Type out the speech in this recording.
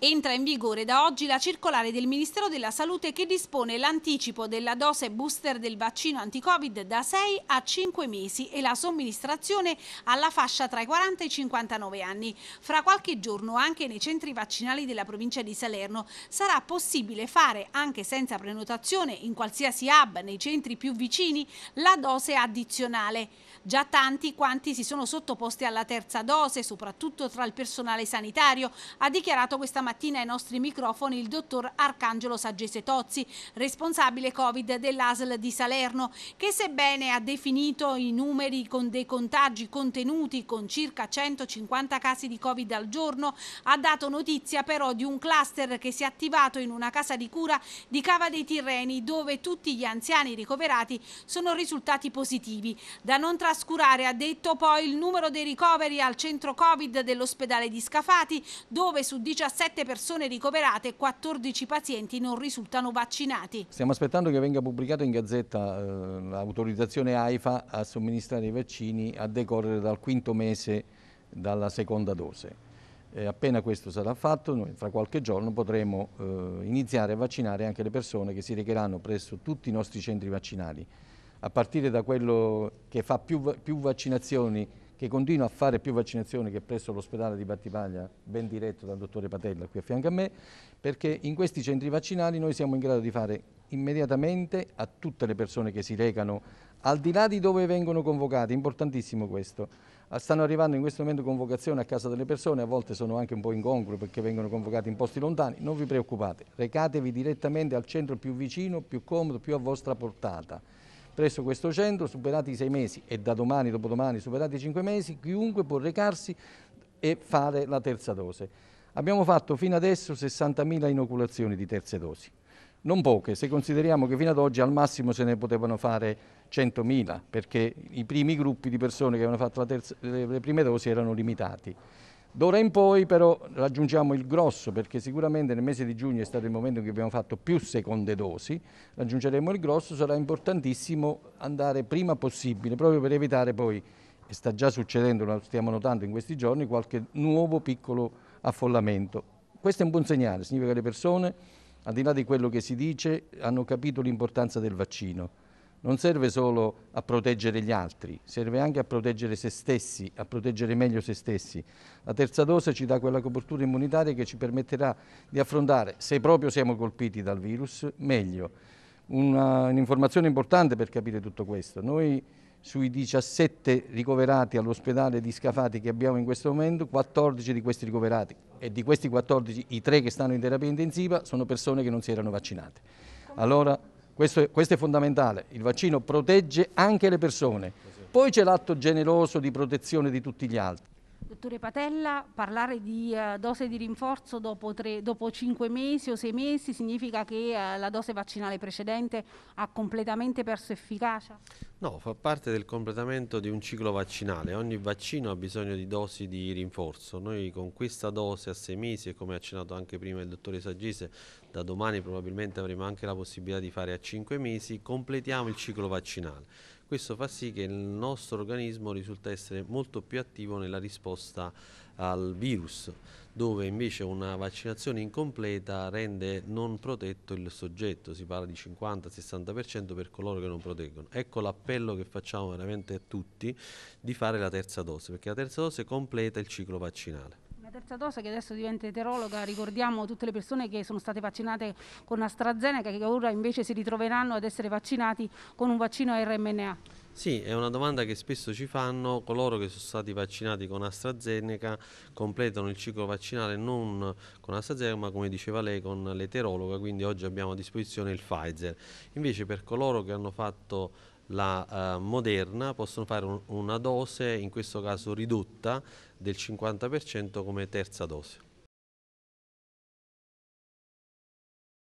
Entra in vigore da oggi la circolare del Ministero della Salute che dispone l'anticipo della dose booster del vaccino anti-Covid da 6 a 5 mesi e la somministrazione alla fascia tra i 40 e i 59 anni. Fra qualche giorno anche nei centri vaccinali della provincia di Salerno sarà possibile fare, anche senza prenotazione in qualsiasi hub nei centri più vicini, la dose addizionale. Già tanti quanti si sono sottoposti alla terza dose, soprattutto tra il personale sanitario, ha dichiarato questa mattina ai nostri microfoni il dottor Arcangelo Saggese Tozzi, responsabile Covid dell'ASL di Salerno, che sebbene ha definito i numeri con dei contagi contenuti con circa 150 casi di Covid al giorno, ha dato notizia però di un cluster che si è attivato in una casa di cura di Cava dei Tirreni dove tutti gli anziani ricoverati sono risultati positivi. Da non trascurare ha detto poi il numero dei ricoveri al centro Covid dell'ospedale di Scafati dove su 17 persone ricoverate 14 pazienti non risultano vaccinati. Stiamo aspettando che venga pubblicata in gazzetta eh, l'autorizzazione AIFA a somministrare i vaccini a decorrere dal quinto mese dalla seconda dose. E appena questo sarà fatto, noi fra qualche giorno potremo eh, iniziare a vaccinare anche le persone che si recheranno presso tutti i nostri centri vaccinali a partire da quello che fa più, più vaccinazioni, che continua a fare più vaccinazioni che presso l'ospedale di Battipaglia, ben diretto dal dottore Patella qui a fianco a me, perché in questi centri vaccinali noi siamo in grado di fare immediatamente a tutte le persone che si recano, al di là di dove vengono convocati, importantissimo questo, stanno arrivando in questo momento convocazioni a casa delle persone, a volte sono anche un po' incongrue perché vengono convocati in posti lontani, non vi preoccupate, recatevi direttamente al centro più vicino, più comodo, più a vostra portata presso questo centro, superati i sei mesi e da domani, dopodomani, superati i cinque mesi, chiunque può recarsi e fare la terza dose. Abbiamo fatto fino adesso 60.000 inoculazioni di terze dosi. Non poche, se consideriamo che fino ad oggi al massimo se ne potevano fare 100.000, perché i primi gruppi di persone che avevano fatto terza, le prime dosi erano limitati. D'ora in poi però raggiungiamo il grosso perché sicuramente nel mese di giugno è stato il momento in cui abbiamo fatto più seconde dosi, raggiungeremo il grosso, sarà importantissimo andare prima possibile proprio per evitare poi, e sta già succedendo, lo stiamo notando in questi giorni, qualche nuovo piccolo affollamento. Questo è un buon segnale, significa che le persone, al di là di quello che si dice, hanno capito l'importanza del vaccino non serve solo a proteggere gli altri, serve anche a proteggere se stessi, a proteggere meglio se stessi. La terza dose ci dà quella copertura immunitaria che ci permetterà di affrontare, se proprio siamo colpiti dal virus, meglio. Un'informazione importante per capire tutto questo. Noi sui 17 ricoverati all'ospedale di Scafati che abbiamo in questo momento, 14 di questi ricoverati e di questi 14 i 3 che stanno in terapia intensiva sono persone che non si erano vaccinate. Allora questo è, questo è fondamentale, il vaccino protegge anche le persone, poi c'è l'atto generoso di protezione di tutti gli altri. Dottore Patella, parlare di uh, dose di rinforzo dopo, tre, dopo 5 mesi o 6 mesi significa che uh, la dose vaccinale precedente ha completamente perso efficacia? No, fa parte del completamento di un ciclo vaccinale. Ogni vaccino ha bisogno di dosi di rinforzo. Noi con questa dose a 6 mesi, e come ha accennato anche prima il dottore Saggese, da domani probabilmente avremo anche la possibilità di fare a 5 mesi, completiamo il ciclo vaccinale. Questo fa sì che il nostro organismo risulta essere molto più attivo nella risposta al virus, dove invece una vaccinazione incompleta rende non protetto il soggetto, si parla di 50-60% per coloro che non proteggono. Ecco l'appello che facciamo veramente a tutti di fare la terza dose, perché la terza dose completa il ciclo vaccinale terza dose che adesso diventa eterologa, ricordiamo tutte le persone che sono state vaccinate con AstraZeneca che ora invece si ritroveranno ad essere vaccinati con un vaccino a RMNA. Sì, è una domanda che spesso ci fanno, coloro che sono stati vaccinati con AstraZeneca completano il ciclo vaccinale non con AstraZeneca ma come diceva lei con l'eterologa, quindi oggi abbiamo a disposizione il Pfizer. Invece per coloro che hanno fatto la uh, Moderna possono fare un, una dose, in questo caso ridotta, del 50% come terza dose.